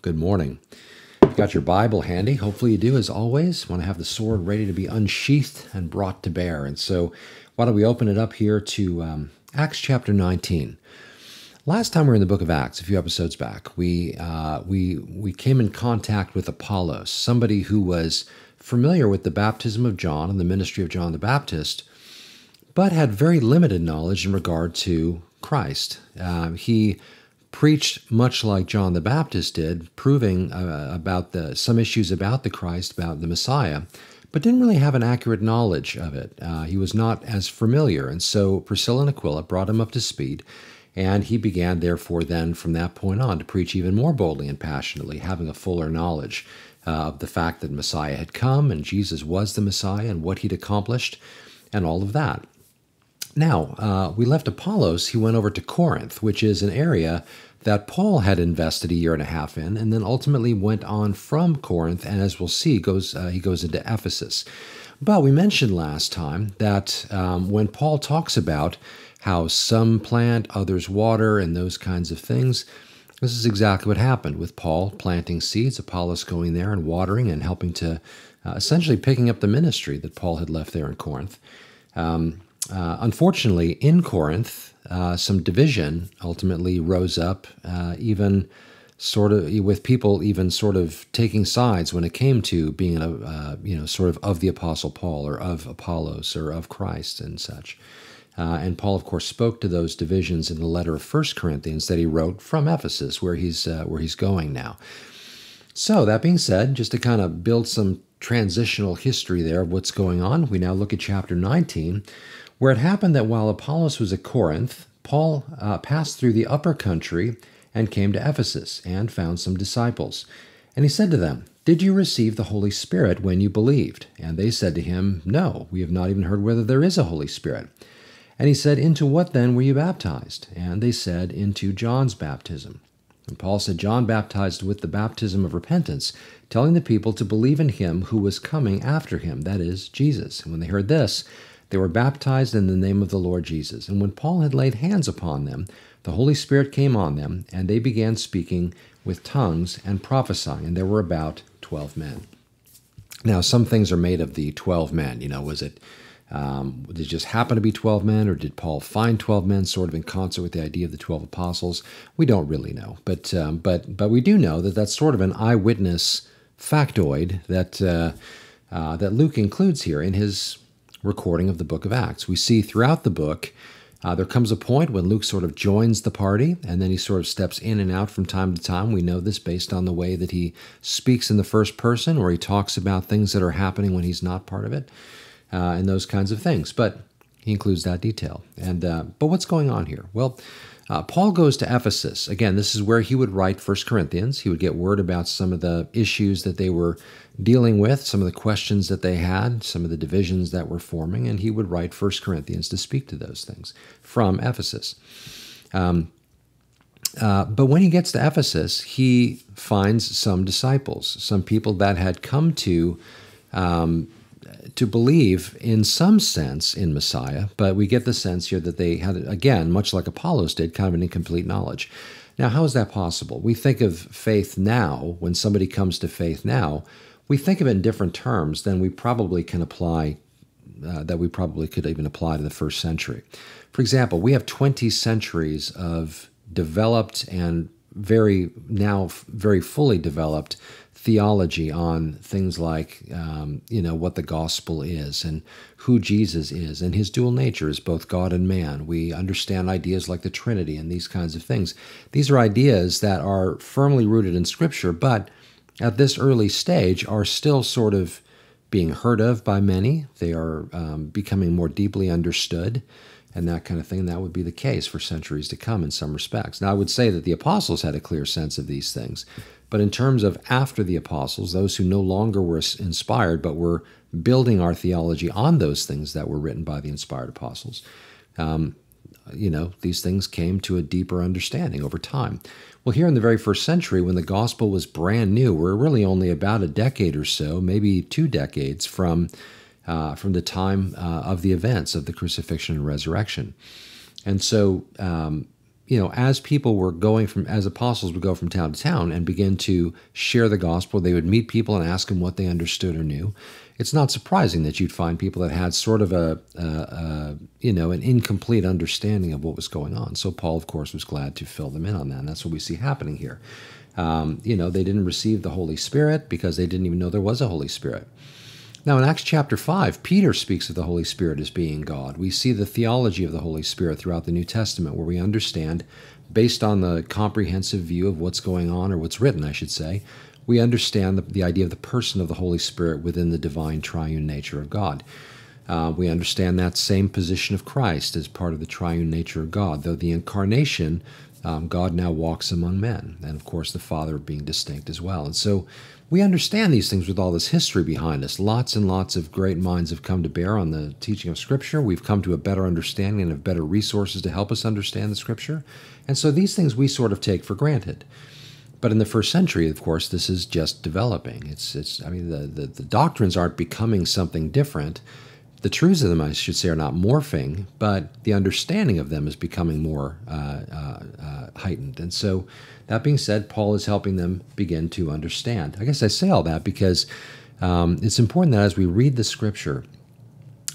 Good morning. You've got your Bible handy. Hopefully, you do, as always. Want to have the sword ready to be unsheathed and brought to bear. And so, why don't we open it up here to um, Acts chapter 19? Last time we were in the book of Acts, a few episodes back, we, uh, we, we came in contact with Apollos, somebody who was familiar with the baptism of John and the ministry of John the Baptist, but had very limited knowledge in regard to Christ. Uh, he preached much like John the Baptist did, proving uh, about the some issues about the Christ, about the Messiah, but didn't really have an accurate knowledge of it. Uh, he was not as familiar, and so Priscilla and Aquila brought him up to speed, and he began, therefore, then from that point on, to preach even more boldly and passionately, having a fuller knowledge uh, of the fact that Messiah had come and Jesus was the Messiah and what he'd accomplished, and all of that. Now, uh, we left Apollos, he went over to Corinth, which is an area that Paul had invested a year and a half in, and then ultimately went on from Corinth, and as we'll see, goes uh, he goes into Ephesus. But we mentioned last time that um, when Paul talks about how some plant, others water, and those kinds of things, this is exactly what happened with Paul planting seeds, Apollos going there and watering and helping to uh, essentially picking up the ministry that Paul had left there in Corinth. Um, uh, unfortunately, in Corinth, uh, some division ultimately rose up, uh, even sort of with people even sort of taking sides when it came to being a uh, you know sort of of the apostle Paul or of Apollos or of Christ and such. Uh, and Paul, of course, spoke to those divisions in the letter of First Corinthians that he wrote from Ephesus, where he's uh, where he's going now. So that being said, just to kind of build some transitional history there of what's going on, we now look at chapter 19, where it happened that while Apollos was at Corinth, Paul uh, passed through the upper country and came to Ephesus and found some disciples. And he said to them, Did you receive the Holy Spirit when you believed? And they said to him, No, we have not even heard whether there is a Holy Spirit. And he said, Into what then were you baptized? And they said, Into John's baptism. And Paul said, John baptized with the baptism of repentance, telling the people to believe in him who was coming after him, that is, Jesus. And when they heard this, they were baptized in the name of the Lord Jesus. And when Paul had laid hands upon them, the Holy Spirit came on them, and they began speaking with tongues and prophesying. And there were about 12 men. Now, some things are made of the 12 men. You know, was it. Um, did it just happen to be 12 men, or did Paul find 12 men sort of in concert with the idea of the 12 apostles? We don't really know. But, um, but, but we do know that that's sort of an eyewitness factoid that, uh, uh, that Luke includes here in his recording of the book of Acts. We see throughout the book, uh, there comes a point when Luke sort of joins the party and then he sort of steps in and out from time to time. We know this based on the way that he speaks in the first person or he talks about things that are happening when he's not part of it uh, and those kinds of things. But he includes that detail. And uh, But what's going on here? Well, uh, Paul goes to Ephesus. Again, this is where he would write First Corinthians. He would get word about some of the issues that they were dealing with, some of the questions that they had, some of the divisions that were forming, and he would write First Corinthians to speak to those things from Ephesus. Um, uh, but when he gets to Ephesus, he finds some disciples, some people that had come to um, to believe in some sense in Messiah, but we get the sense here that they had, again, much like Apollos did, kind of an incomplete knowledge. Now, how is that possible? We think of faith now, when somebody comes to faith now, we think of it in different terms than we probably can apply, uh, that we probably could even apply to the first century. For example, we have 20 centuries of developed and very now very fully developed theology on things like um, you know what the gospel is and who Jesus is and his dual nature is both God and man. We understand ideas like the Trinity and these kinds of things. These are ideas that are firmly rooted in Scripture, but at this early stage are still sort of being heard of by many. They are um, becoming more deeply understood and that kind of thing. And that would be the case for centuries to come in some respects. Now, I would say that the apostles had a clear sense of these things. But in terms of after the apostles, those who no longer were inspired but were building our theology on those things that were written by the inspired apostles, um, you know, these things came to a deeper understanding over time. Well, here in the very first century, when the gospel was brand new, we're really only about a decade or so, maybe two decades from uh, from the time uh, of the events of the crucifixion and resurrection. And so, um, you know, as people were going from, as apostles would go from town to town and begin to share the gospel, they would meet people and ask them what they understood or knew. It's not surprising that you'd find people that had sort of a, a, a, you know, an incomplete understanding of what was going on. So Paul, of course, was glad to fill them in on that. And that's what we see happening here. Um, you know, they didn't receive the Holy Spirit because they didn't even know there was a Holy Spirit. Now, in Acts chapter 5, Peter speaks of the Holy Spirit as being God. We see the theology of the Holy Spirit throughout the New Testament, where we understand, based on the comprehensive view of what's going on, or what's written, I should say, we understand the, the idea of the person of the Holy Spirit within the divine triune nature of God. Uh, we understand that same position of Christ as part of the triune nature of God, though the incarnation, um, God now walks among men, and of course the Father being distinct as well. And so we understand these things with all this history behind us. Lots and lots of great minds have come to bear on the teaching of Scripture. We've come to a better understanding and have better resources to help us understand the Scripture. And so these things we sort of take for granted. But in the first century, of course, this is just developing. It's, it's I mean, the, the, the doctrines aren't becoming something different. The truths of them, I should say, are not morphing, but the understanding of them is becoming more uh, uh, uh, heightened. And so, that being said, Paul is helping them begin to understand. I guess I say all that because um, it's important that as we read the scripture,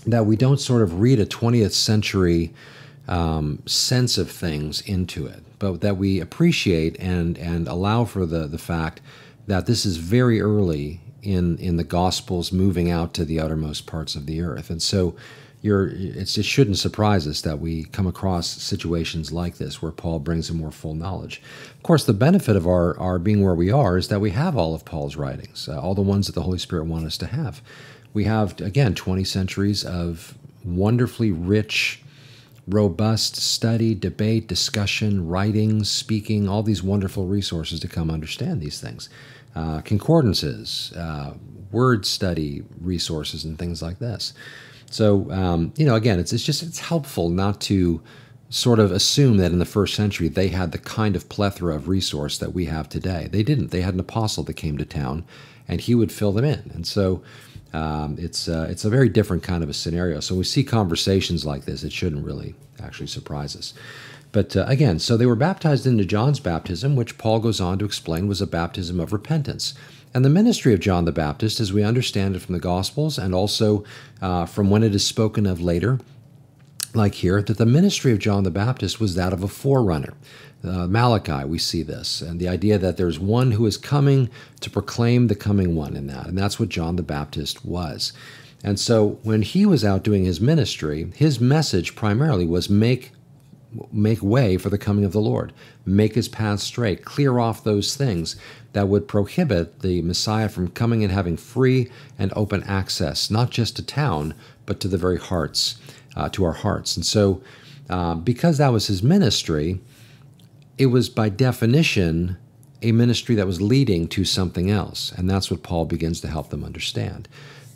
that we don't sort of read a 20th century um, sense of things into it but that we appreciate and and allow for the the fact that this is very early in in the gospels moving out to the uttermost parts of the earth and so you're it shouldn't surprise us that we come across situations like this where Paul brings a more full knowledge. Of course, the benefit of our, our being where we are is that we have all of Paul's writings, uh, all the ones that the Holy Spirit wants us to have. We have, again, 20 centuries of wonderfully rich robust study, debate, discussion, writing, speaking, all these wonderful resources to come understand these things. Uh, concordances, uh, word study resources, and things like this. So, um, you know, again, it's, it's just it's helpful not to sort of assume that in the first century they had the kind of plethora of resource that we have today. They didn't. They had an apostle that came to town, and he would fill them in. And so, um, it's uh, it's a very different kind of a scenario. So we see conversations like this, it shouldn't really actually surprise us. But uh, again, so they were baptized into John's baptism, which Paul goes on to explain was a baptism of repentance. And the ministry of John the Baptist, as we understand it from the Gospels and also uh, from when it is spoken of later, like here, that the ministry of John the Baptist was that of a forerunner uh, Malachi, we see this, and the idea that there's one who is coming to proclaim the coming one in that. And that's what John the Baptist was. And so when he was out doing his ministry, his message primarily was make make way for the coming of the Lord, make his path straight, clear off those things that would prohibit the Messiah from coming and having free and open access, not just to town, but to the very hearts, uh, to our hearts. And so, uh, because that was his ministry, it was by definition a ministry that was leading to something else. And that's what Paul begins to help them understand.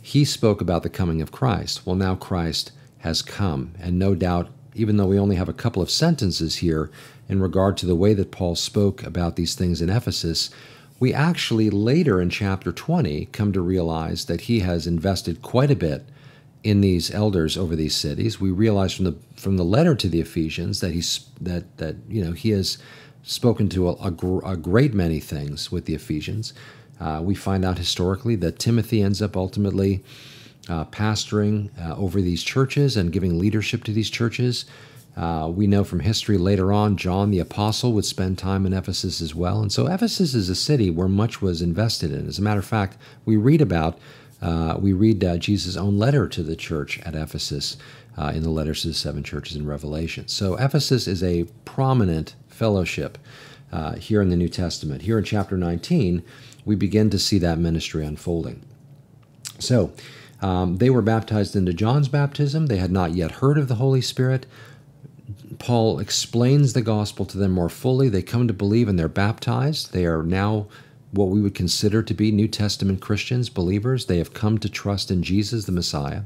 He spoke about the coming of Christ. Well, now Christ has come. And no doubt, even though we only have a couple of sentences here in regard to the way that Paul spoke about these things in Ephesus, we actually later in chapter 20 come to realize that he has invested quite a bit in these elders over these cities. We realize from the from the letter to the Ephesians that he's that that you know he has spoken to a, a, a great many things with the Ephesians. Uh, we find out historically that Timothy ends up ultimately uh, pastoring uh, over these churches and giving leadership to these churches. Uh, we know from history later on, John the Apostle would spend time in Ephesus as well. And so Ephesus is a city where much was invested in. As a matter of fact, we read about uh, we read uh, Jesus' own letter to the church at Ephesus uh, in the letters to the seven churches in Revelation. So Ephesus is a prominent fellowship here in the New Testament. Here in chapter 19, we begin to see that ministry unfolding. So um, they were baptized into John's baptism. They had not yet heard of the Holy Spirit. Paul explains the gospel to them more fully. They come to believe and they're baptized. They are now what we would consider to be New Testament Christians, believers. They have come to trust in Jesus, the Messiah.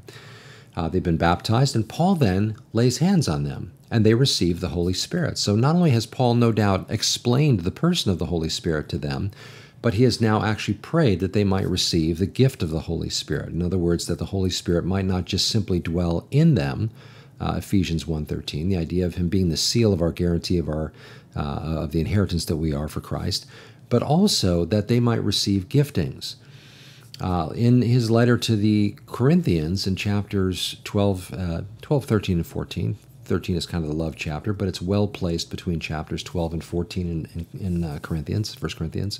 Uh, they've been baptized, and Paul then lays hands on them, and they receive the Holy Spirit. So not only has Paul, no doubt, explained the person of the Holy Spirit to them, but he has now actually prayed that they might receive the gift of the Holy Spirit. In other words, that the Holy Spirit might not just simply dwell in them, uh, Ephesians 1.13, the idea of him being the seal of our guarantee of our uh, of the inheritance that we are for Christ, but also that they might receive giftings. Uh, in his letter to the Corinthians in chapters 12, uh, 12, 13, and 14, 13 is kind of the love chapter, but it's well placed between chapters 12 and 14 in, in, in uh, Corinthians, 1 Corinthians,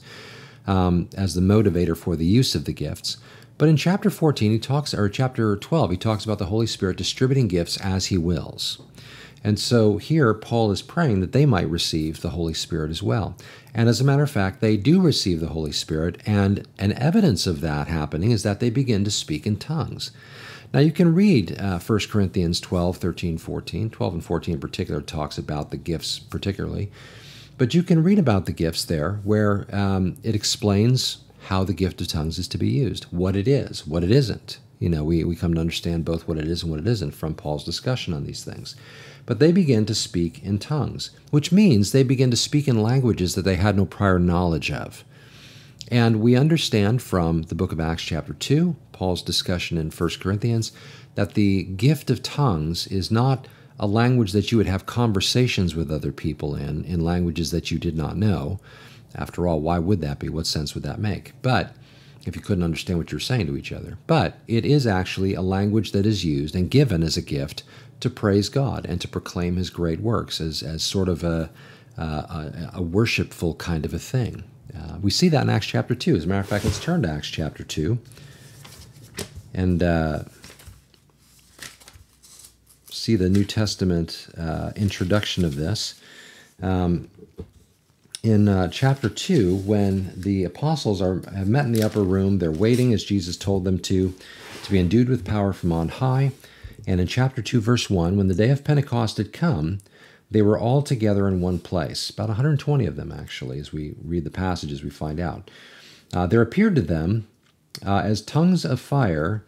um, as the motivator for the use of the gifts. But in chapter 14, he talks, or chapter 12, he talks about the Holy Spirit distributing gifts as he wills. And so here, Paul is praying that they might receive the Holy Spirit as well. And as a matter of fact, they do receive the Holy Spirit, and an evidence of that happening is that they begin to speak in tongues. Now, you can read uh, 1 Corinthians 12, 13, 14. 12 and 14 in particular talks about the gifts, particularly. But you can read about the gifts there where um, it explains how the gift of tongues is to be used, what it is, what it isn't. You know, we, we come to understand both what it is and what it isn't from Paul's discussion on these things. But they begin to speak in tongues, which means they begin to speak in languages that they had no prior knowledge of. And we understand from the book of Acts, chapter 2, Paul's discussion in 1 Corinthians, that the gift of tongues is not a language that you would have conversations with other people in, in languages that you did not know. After all, why would that be? What sense would that make? But if you couldn't understand what you're saying to each other. But it is actually a language that is used and given as a gift to praise God and to proclaim His great works as, as sort of a, a, a worshipful kind of a thing. Uh, we see that in Acts chapter 2. As a matter of fact, let's turn to Acts chapter 2 and uh, see the New Testament uh, introduction of this. Um, in uh, chapter 2, when the apostles are, have met in the upper room, they're waiting as Jesus told them to, to be endued with power from on high. And in chapter 2, verse 1, when the day of Pentecost had come, they were all together in one place. About 120 of them, actually, as we read the passages, we find out. Uh, there appeared to them uh, as tongues of fire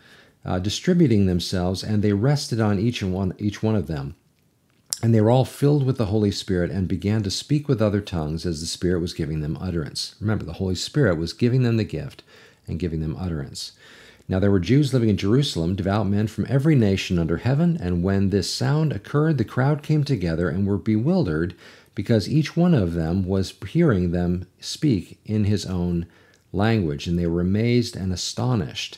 uh, distributing themselves, and they rested on each, and one, each one of them. And they were all filled with the Holy Spirit and began to speak with other tongues as the Spirit was giving them utterance. Remember, the Holy Spirit was giving them the gift and giving them utterance. Now there were Jews living in Jerusalem, devout men from every nation under heaven, and when this sound occurred, the crowd came together and were bewildered, because each one of them was hearing them speak in his own language, and they were amazed and astonished,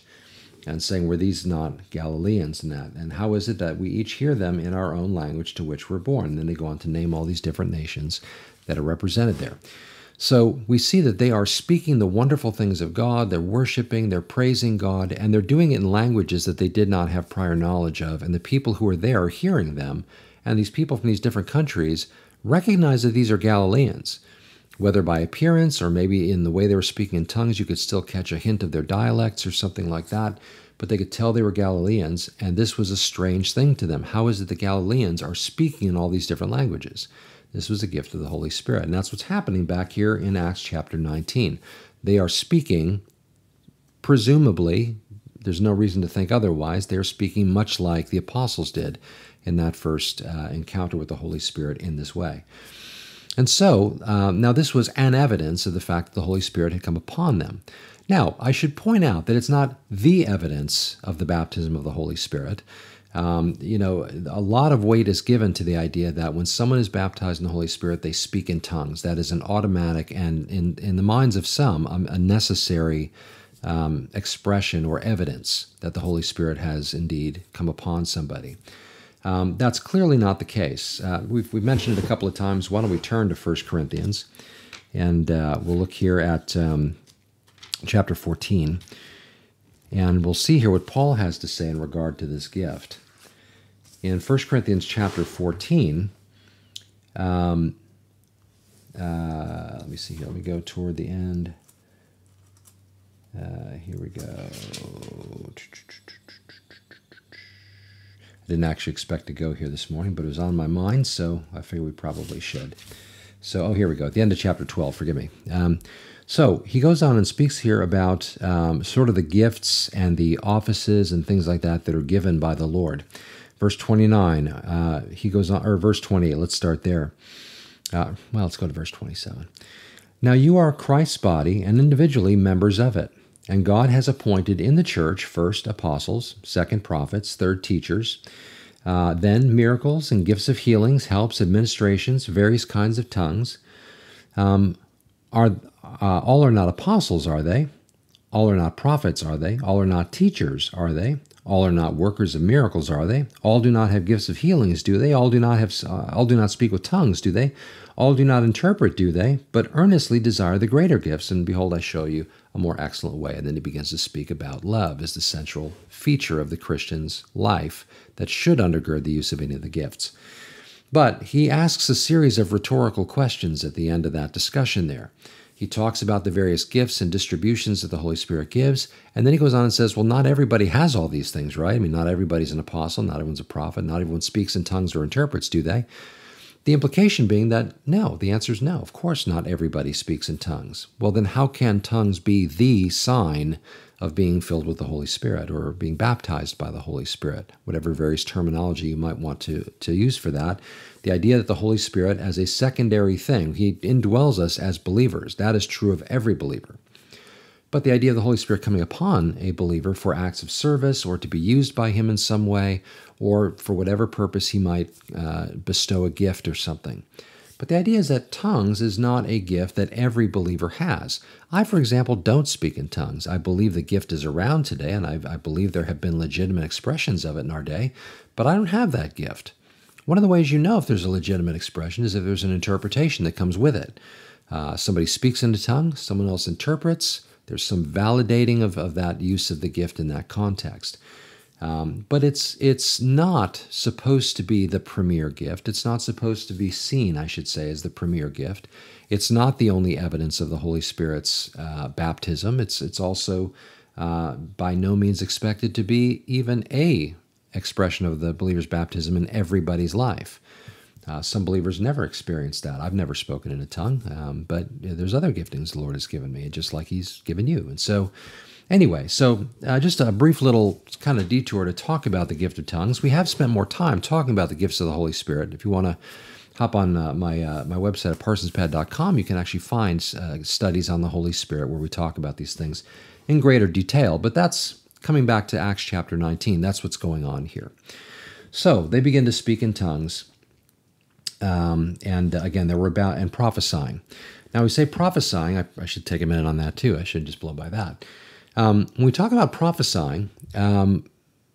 and saying, Were these not Galileans? And that, and how is it that we each hear them in our own language to which we're born? And then they go on to name all these different nations that are represented there. So we see that they are speaking the wonderful things of God, they're worshiping, they're praising God, and they're doing it in languages that they did not have prior knowledge of. And the people who are there are hearing them, and these people from these different countries recognize that these are Galileans. Whether by appearance or maybe in the way they were speaking in tongues, you could still catch a hint of their dialects or something like that. But they could tell they were Galileans, and this was a strange thing to them. How is it the Galileans are speaking in all these different languages? This was a gift of the Holy Spirit. And that's what's happening back here in Acts chapter 19. They are speaking, presumably, there's no reason to think otherwise, they're speaking much like the apostles did in that first uh, encounter with the Holy Spirit in this way. And so, um, now this was an evidence of the fact that the Holy Spirit had come upon them. Now, I should point out that it's not the evidence of the baptism of the Holy Spirit. Um, you know, a lot of weight is given to the idea that when someone is baptized in the Holy Spirit, they speak in tongues. That is an automatic and, in, in the minds of some, um, a necessary um, expression or evidence that the Holy Spirit has indeed come upon somebody. Um, that's clearly not the case. Uh, we've, we've mentioned it a couple of times. Why don't we turn to 1 Corinthians? And uh, we'll look here at um, chapter 14. And we'll see here what Paul has to say in regard to this gift in 1 Corinthians chapter 14, um, uh, let me see here. Let me go toward the end. Uh, here we go. Didn't actually expect to go here this morning, but it was on my mind, so I figure we probably should. So, oh, here we go. At the end of chapter 12, forgive me. Um, so he goes on and speaks here about um, sort of the gifts and the offices and things like that that are given by the Lord. Verse 29, uh, he goes on, or verse 28, let's start there. Uh, well, let's go to verse 27. Now you are Christ's body and individually members of it. And God has appointed in the church first apostles, second prophets, third teachers, Uh, then miracles and gifts of healings, helps, administrations, various kinds of tongues. Um, are uh, all are not apostles, are they? All are not prophets, are they? All are not teachers, are they? All are not workers of miracles, are they? All do not have gifts of healings, do they? All do not have uh, all do not speak with tongues, do they? All do not interpret, do they? But earnestly desire the greater gifts, and behold, I show you a more excellent way. And then he begins to speak about love as the central feature of the Christian's life that should undergird the use of any of the gifts. But he asks a series of rhetorical questions at the end of that discussion there. He talks about the various gifts and distributions that the Holy Spirit gives. And then he goes on and says, Well, not everybody has all these things, right? I mean, not everybody's an apostle, not everyone's a prophet, not everyone speaks in tongues or interprets, do they? The implication being that no, the answer is no. Of course, not everybody speaks in tongues. Well, then how can tongues be the sign of being filled with the Holy Spirit or being baptized by the Holy Spirit, whatever various terminology you might want to, to use for that. The idea that the Holy Spirit, as a secondary thing, He indwells us as believers. That is true of every believer. But the idea of the Holy Spirit coming upon a believer for acts of service or to be used by Him in some way or for whatever purpose He might uh, bestow a gift or something. But the idea is that tongues is not a gift that every believer has. I, for example, don't speak in tongues. I believe the gift is around today, and I, I believe there have been legitimate expressions of it in our day, but I don't have that gift. One of the ways you know if there's a legitimate expression is if there's an interpretation that comes with it. Uh, somebody speaks in a tongue, someone else interprets. There's some validating of, of that use of the gift in that context. Um, but it's it's not supposed to be the premier gift. It's not supposed to be seen, I should say, as the premier gift. It's not the only evidence of the Holy Spirit's uh, baptism. It's it's also uh, by no means expected to be even a expression of the believer's baptism in everybody's life. Uh, some believers never experience that. I've never spoken in a tongue, um, but there's other giftings the Lord has given me, just like He's given you. And so, anyway, so uh, just a brief little kind of detour to talk about the gift of tongues. We have spent more time talking about the gifts of the Holy Spirit. If you want to hop on uh, my uh, my website at parsonspad.com, you can actually find uh, studies on the Holy Spirit where we talk about these things in greater detail. But that's coming back to Acts chapter 19, that's what's going on here. So they begin to speak in tongues. Um, and uh, again, they were about and prophesying. Now, we say prophesying, I, I, should take a minute on that too. I should just blow by that. Um, when we talk about prophesying, um,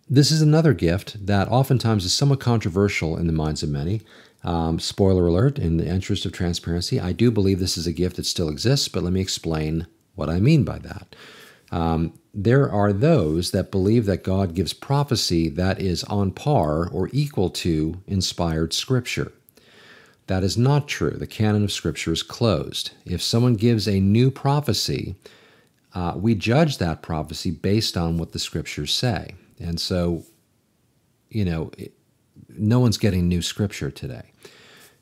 this is another gift that oftentimes is somewhat controversial in the minds of many. Um, spoiler alert, in the interest of transparency, I do believe this is a gift that still exists, but let me explain what I mean by that. Um, there are those that believe that God gives prophecy that is on par or equal to inspired scripture. That is not true. The canon of scripture is closed. If someone gives a new prophecy, uh, we judge that prophecy based on what the scriptures say. And so, you know, it, no one's getting new scripture today.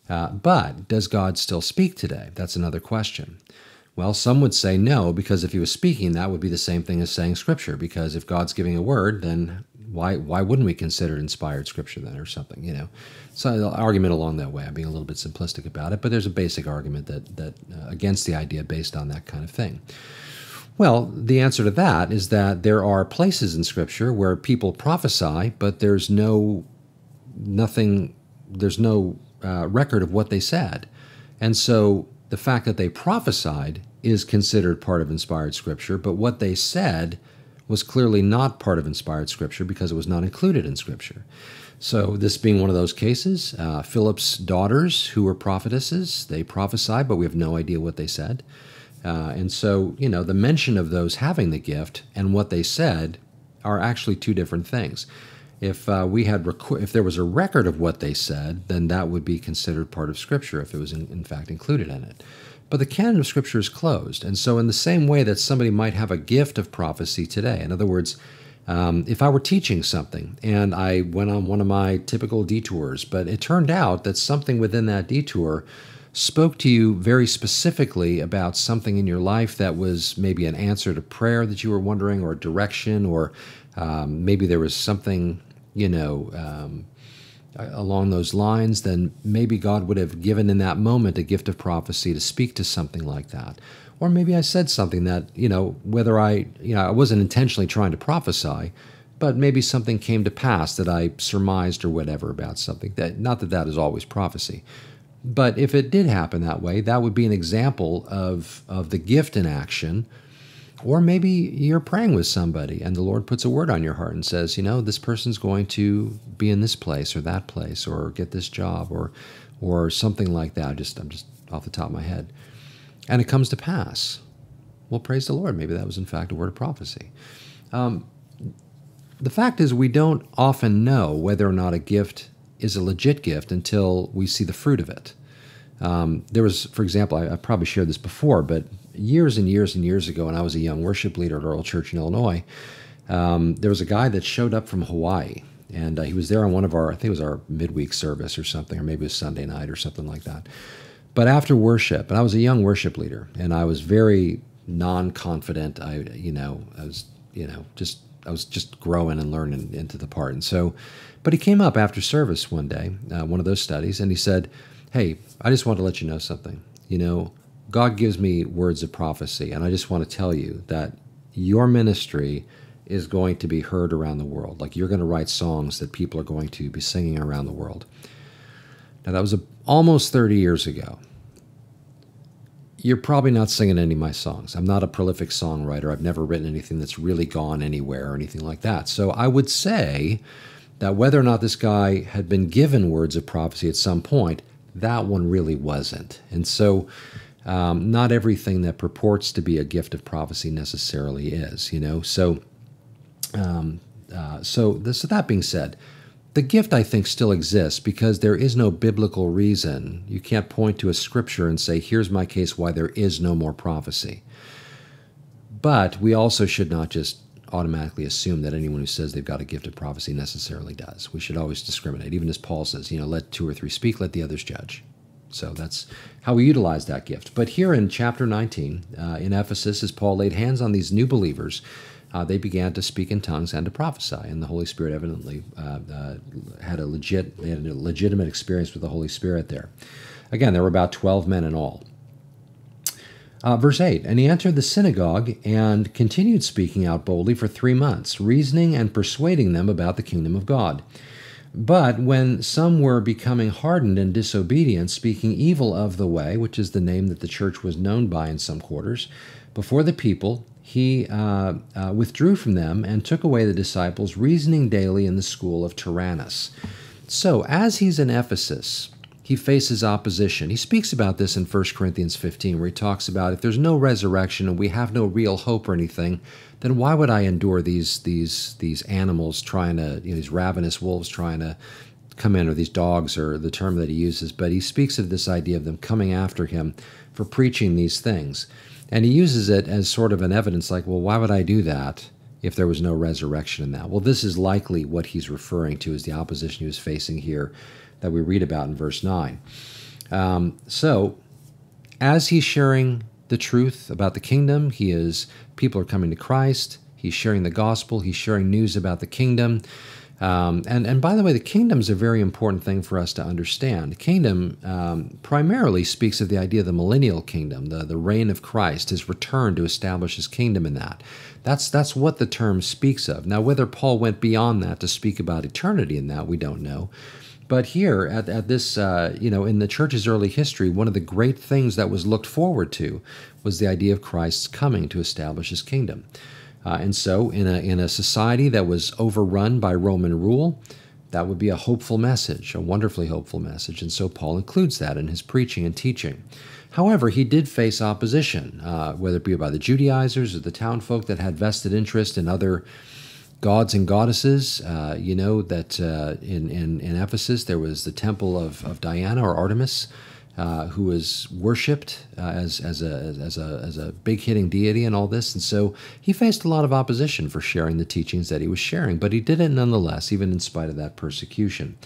Uh, but does God still speak today? That's another question. Well, some would say no, because if he was speaking, that would be the same thing as saying scripture. Because if God's giving a word, then why why wouldn't we consider inspired scripture then, or something? You know, an argument along that way. I'm being a little bit simplistic about it, but there's a basic argument that that uh, against the idea based on that kind of thing. Well, the answer to that is that there are places in Scripture where people prophesy, but there's no nothing, there's no uh, record of what they said, and so the fact that they prophesied is considered part of inspired scripture, but what they said was clearly not part of inspired scripture because it was not included in scripture. So, this being one of those cases, uh, Philip's daughters, who were prophetesses, they prophesied, but we have no idea what they said. Uh, and so, you know, the mention of those having the gift and what they said are actually two different things. If uh, we had if there was a record of what they said, then that would be considered part of Scripture if it was in, in fact included in it. But the canon of Scripture is closed. And so, in the same way that somebody might have a gift of prophecy today, in other words, um, if I were teaching something and I went on one of my typical detours, but it turned out that something within that detour spoke to you very specifically about something in your life that was maybe an answer to prayer that you were wondering, or direction, or um, maybe there was something, you know, um, Uh, along those lines, then maybe God would have given in that moment a gift of prophecy to speak to something like that. Or maybe I said something that, you know, whether I, you know, I wasn't intentionally trying to prophesy, but maybe something came to pass that I surmised or whatever about something. That not that that is always prophecy, but if it did happen that way, that would be an example of of the gift in action. Or maybe you're praying with somebody and the Lord puts a word on your heart and says, you know, this person's going to be in this place or that place or get this job or or something like that. Just I'm just off the top of my head. And it comes to pass. Well, praise the Lord. Maybe that was in fact a word of prophecy. Um, the fact is, we don't often know whether or not a gift is a legit gift until we see the fruit of it. Um, there was, for example, I, I, probably shared this before, but years and years and years ago, when I was a young worship leader at Earl Church in Illinois, um, there was a guy that showed up from Hawaii, and uh, he was there on one of our, I think it was our midweek service or something, or maybe it was Sunday night or something like that. But after worship, and I was a young worship leader, and I was very non-confident. I, you know, I was, you know, just I was just growing and learning into the part. And so, but he came up after service one day, uh, one of those studies, and he said, "Hey, I just want to let you know something. You know, God gives me words of prophecy, and I just want to tell you that your ministry." is going to be heard around the world. Like you're going to write songs that people are going to be singing around the world. Now, that was a, almost 30 years ago you're probably not singing any of my songs. I'm not a prolific songwriter. I've never written anything that's really gone anywhere or anything like that. So I would say that whether or not this guy had been given words of prophecy at some point, that one really wasn't. And so um, not everything that purports to be a gift of prophecy necessarily is, you know. So, um, uh, so, this, so that being said, the gift, I think, still exists because there is no biblical reason. You can't point to a scripture and say, here's my case why there is no more prophecy. But we also should not just automatically assume that anyone who says they've got a gift of prophecy necessarily does. We should always discriminate, even as Paul says, you know, let two or three speak, let the others judge. So that's how we utilize that gift. But here in chapter 19, uh, in Ephesus, as Paul laid hands on these new believers, uh, they began to speak in tongues and to prophesy. And the Holy Spirit evidently uh, uh, had a legit, they had a legitimate experience with the Holy Spirit there. Again, there were about 12 men in all. Uh, verse 8 And he entered the synagogue and continued speaking out boldly for three months, reasoning and persuading them about the kingdom of God. But when some were becoming hardened and disobedient, speaking evil of the way, which is the name that the church was known by in some quarters, before the people, he uh, uh, withdrew from them and took away the disciples, reasoning daily in the school of Tyrannus. So, as he's in Ephesus, he faces opposition. He speaks about this in 1 Corinthians 15, where he talks about if there's no resurrection and we have no real hope or anything, then why would I endure these these these animals trying to, you know, these ravenous wolves trying to come in, or these dogs, or the term that he uses? But he speaks of this idea of them coming after him for preaching these things. And he uses it as sort of an evidence like, well, why would I do that if there was no resurrection in that? Well, this is likely what he's referring to as the opposition he was facing here that we read about in verse 9. Um, so, as he's sharing the truth about the kingdom, he is, people are coming to Christ, he's sharing the gospel, he's sharing news about the kingdom. Um, and, and by the way, the kingdom is a very important thing for us to understand. The kingdom um, primarily speaks of the idea of the millennial kingdom, the, the reign of Christ, his return to establish his kingdom in that. That's, that's what the term speaks of. Now, whether Paul went beyond that to speak about eternity in that, we don't know. But here, at, at this, uh, you know, in the church's early history, one of the great things that was looked forward to was the idea of Christ's coming to establish his kingdom. Uh, and so, in a, in a society that was overrun by Roman rule, that would be a hopeful message, a wonderfully hopeful message. And so, Paul includes that in his preaching and teaching. However, he did face opposition, uh, whether it be by the Judaizers or the townfolk that had vested interest in other gods and goddesses. Uh, you know that uh, in, in, in Ephesus there was the temple of, of Diana or Artemis, uh, who was worshipped uh, as, as, a, as, a, as a big hitting deity and all this. And so he faced a lot of opposition for sharing the teachings that he was sharing, but he did it nonetheless, even in spite of that persecution.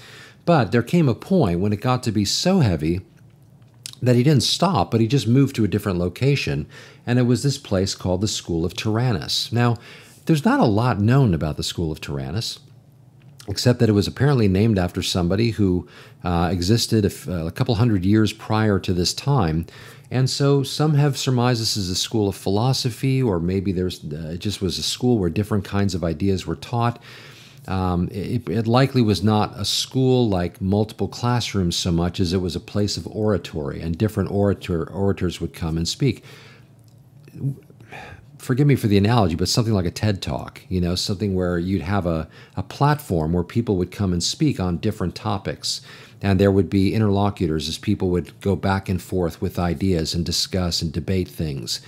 But there came a point when it got to be so heavy that he didn't stop, but he just moved to a different location, and it was this place called the School of Tyrannus. Now, there's not a lot known about the School of Tyrannus except that it was apparently named after somebody who uh, existed a, a, couple hundred years prior to this time. And so some have surmised this is a school of philosophy, or maybe there's uh, it just was a school where different kinds of ideas were taught. Um, it, it, likely was not a school like multiple classrooms so much as it was a place of oratory, and different orator, orators would come and speak. Forgive me for the analogy, but something like a TED Talk, you know, something where you'd have a, a platform where people would come and speak on different topics. And there would be interlocutors as people would go back and forth with ideas and discuss and debate things.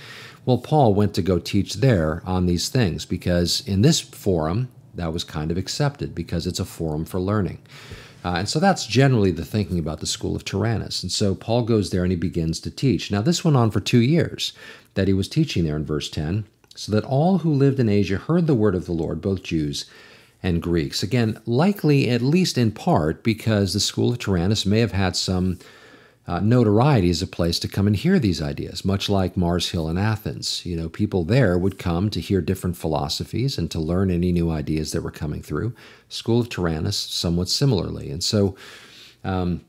Well, Paul went to go teach there on these things because in this forum, that was kind of accepted because it's a forum for learning. Uh, and so that's generally the thinking about the school of Tyrannus. And so Paul goes there and he begins to teach. Now, this went on for two years that he was teaching there in verse 10, so that all who lived in Asia heard the word of the Lord, both Jews and Greeks. Again, likely, at least in part, because the school of Tyrannus may have had some uh, notoriety as a place to come and hear these ideas, much like Mars Hill in Athens. You know, people there would come to hear different philosophies and to learn any new ideas that were coming through. School of Tyrannus, somewhat similarly. And so, um,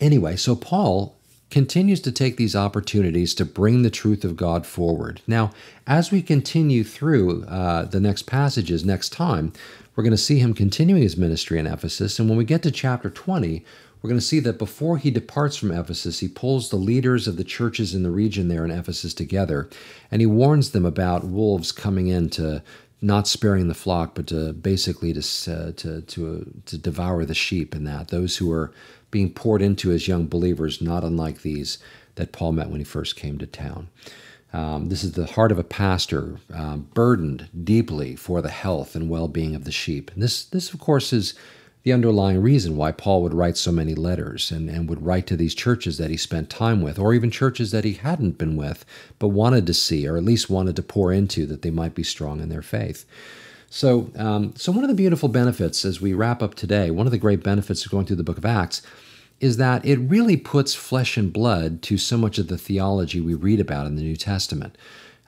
anyway, so Paul continues to take these opportunities to bring the truth of God forward. Now, as we continue through uh, the next passages next time, we're going to see him continuing his ministry in Ephesus. And when we get to chapter 20, we're going to see that before he departs from Ephesus, he pulls the leaders of the churches in the region there in Ephesus together, and he warns them about wolves coming in to not sparing the flock, but to basically to uh, to to, uh, to devour the sheep, and that those who are being poured into as young believers, not unlike these that Paul met when he first came to town. Um, this is the heart of a pastor, um, burdened deeply for the health and well-being of the sheep. And this, this of course, is the underlying reason why Paul would write so many letters and, and would write to these churches that he spent time with, or even churches that he hadn't been with, but wanted to see, or at least wanted to pour into, that they might be strong in their faith. So, um, so one of the beautiful benefits as we wrap up today, one of the great benefits of going through the book of Acts, is that it really puts flesh and blood to so much of the theology we read about in the New Testament.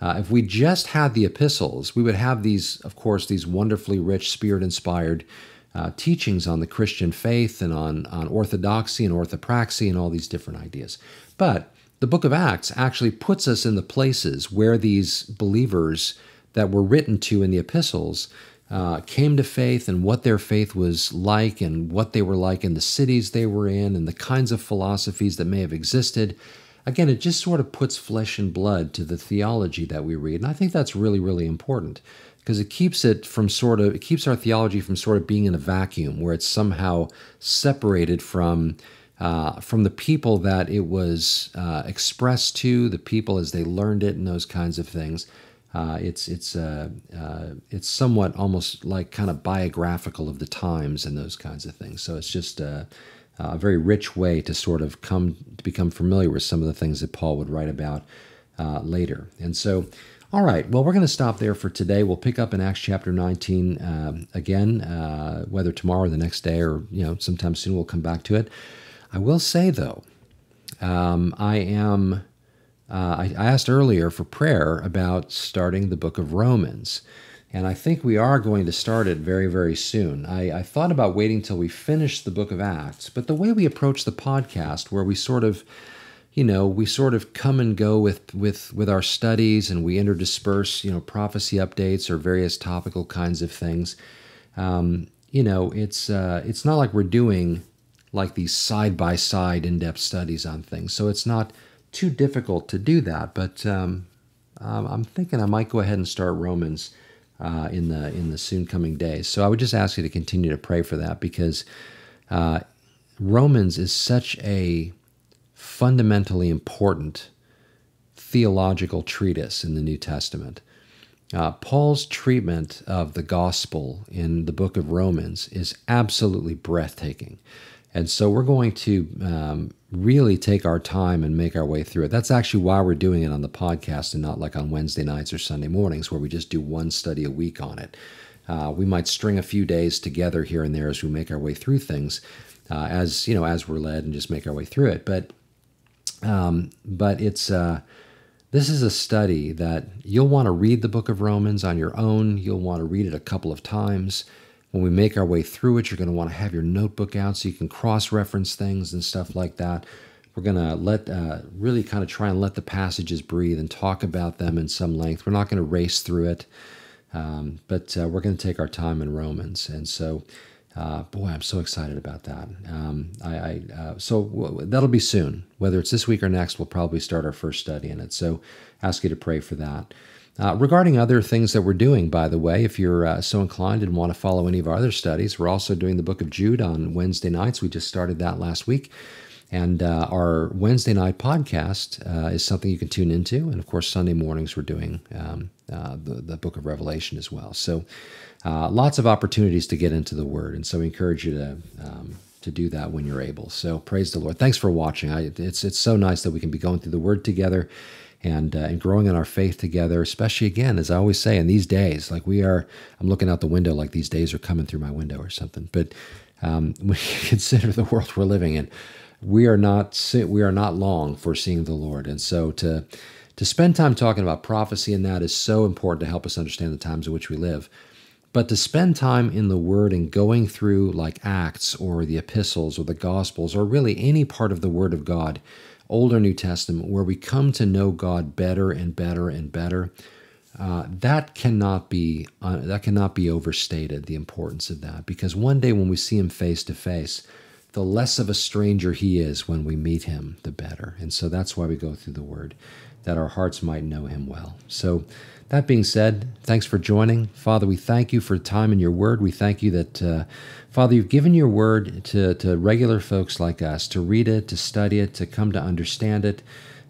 Uh, if we just had the epistles, we would have these, of course, these wonderfully rich, spirit inspired uh, teachings on the Christian faith and on, on orthodoxy and orthopraxy and all these different ideas. But the book of Acts actually puts us in the places where these believers that were written to in the epistles uh, came to faith and what their faith was like and what they were like in the cities they were in and the kinds of philosophies that may have existed. Again, it just sort of puts flesh and blood to the theology that we read. And I think that's really, really important because it keeps it from sort of it keeps our theology from sort of being in a vacuum where it's somehow separated from uh, from the people that it was uh, expressed to, the people as they learned it, and those kinds of things. Uh, it's it's uh, uh, it's somewhat almost like kind of biographical of the times and those kinds of things. So it's just a, a, very rich way to sort of come to become familiar with some of the things that Paul would write about uh, later. And so all right, well, we're going to stop there for today. We'll pick up in Acts chapter 19 um, again, uh, whether tomorrow or the next day or, you know, sometime soon we'll come back to it. I will say, though, um, I am, uh, I, I asked earlier for prayer about starting the book of Romans. And I think we are going to start it very, very soon. I, I, thought about waiting till we finish the book of Acts, but the way we approach the podcast, where we sort of you know, we sort of come and go with with with our studies, and we interdisperse, you know, prophecy updates or various topical kinds of things. Um, you know, it's uh, it's not like we're doing like these side by side in depth studies on things, so it's not too difficult to do that. But um, um I'm thinking I might go ahead and start Romans. Uh, in the in the soon coming days. So I would just ask you to continue to pray for that because uh, Romans is such a fundamentally important theological treatise in the New Testament. Uh, Paul's treatment of the gospel in the book of Romans is absolutely breathtaking. And so we're going to um, really take our time and make our way through it. That's actually why we're doing it on the podcast and not like on Wednesday nights or Sunday mornings where we just do one study a week on it. Uh, we might string a few days together here and there as we make our way through things, uh, as you know, as we're led, and just make our way through it. But um, but it's uh, this is a study that you'll want to read the book of Romans on your own. You'll want to read it a couple of times. When we make our way through it, you're going to want to have your notebook out so you can cross reference things and stuff like that. we're going to let uh, really kind of try and let the passages breathe and talk about them in some length. We're not going to race through it, um, but uh, we're going to take our time in Romans. And so, uh, boy, I'm so excited about that. Um, I, I uh, so that'll be soon. Whether it's this week or next, we'll probably start our first study in it. So, ask you to pray for that. Uh, regarding other things that we're doing, by the way, if you're uh, so inclined and want to follow any of our other studies, we're also doing the book of Jude on Wednesday nights. We just started that last week. And uh, our Wednesday night podcast uh, is something you can tune into. And of course, Sunday mornings we're doing um, uh, the, the book of Revelation as well. So uh, lots of opportunities to get into the Word. And so we encourage you to. Um, to do that when you're able. So praise the Lord. Thanks for watching. I, it's it's so nice that we can be going through the Word together, and uh, and growing in our faith together. Especially again, as I always say, in these days, like we are. I'm looking out the window, like these days are coming through my window or something. But um, when you consider the world we're living in, we are not we are not long for seeing the Lord, and so to to spend time talking about prophecy and that is so important to help us understand the times in which we live. But to spend time in the Word and going through like Acts or the epistles or the Gospels or really any part of the Word of God, Old or New Testament, where we come to know God better and better and better, uh, that cannot be uh, that cannot be overstated. The importance of that, because one day when we see Him face to face, the less of a stranger he is when we meet him, the better. And so that's why we go through the word, that our hearts might know him well. So, that being said, thanks for joining. Father, we thank you for time in your word. We thank you that, uh, Father, you've given your word to, to regular folks like us to read it, to study it, to come to understand it,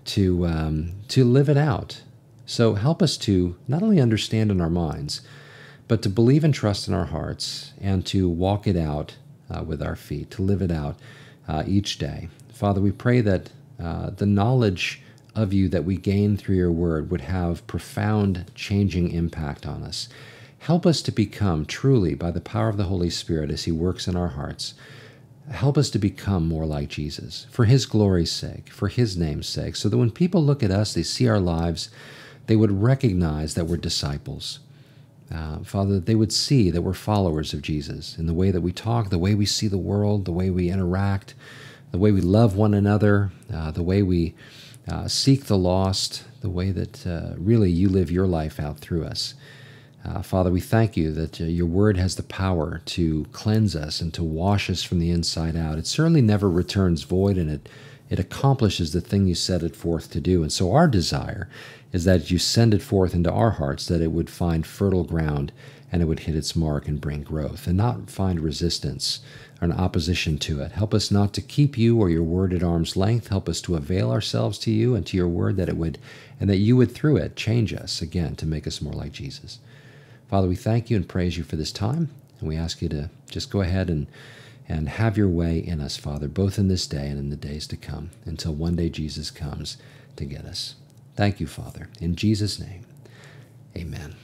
to, um, to live it out. So help us to not only understand in our minds, but to believe and trust in our hearts and to walk it out uh, with our feet, to live it out uh, each day. Father, we pray that uh, the knowledge of you that we gain through your word would have profound changing impact on us. Help us to become truly, by the power of the Holy Spirit as He works in our hearts, help us to become more like Jesus for His glory's sake, for His name's sake, so that when people look at us, they see our lives, they would recognize that we're disciples uh, Father, they would see that we're followers of Jesus in the way that we talk, the way we see the world, the way we interact, the way we love one another, uh, the way we uh, seek the lost, the way that uh, really you live your life out through us. Uh, Father, we thank you that uh, your word has the power to cleanse us and to wash us from the inside out. It certainly never returns void and it, it accomplishes the thing you set it forth to do. And so our desire is that you send it forth into our hearts that it would find fertile ground and it would hit its mark and bring growth and not find resistance an opposition to it. Help us not to keep you or your word at arm's length. Help us to avail ourselves to you and to your word that it would, and that you would through it change us again to make us more like Jesus. Father, we thank you and praise you for this time. And we ask you to just go ahead and, and have your way in us, Father, both in this day and in the days to come, until one day Jesus comes to get us. Thank you, Father. In Jesus' name, amen.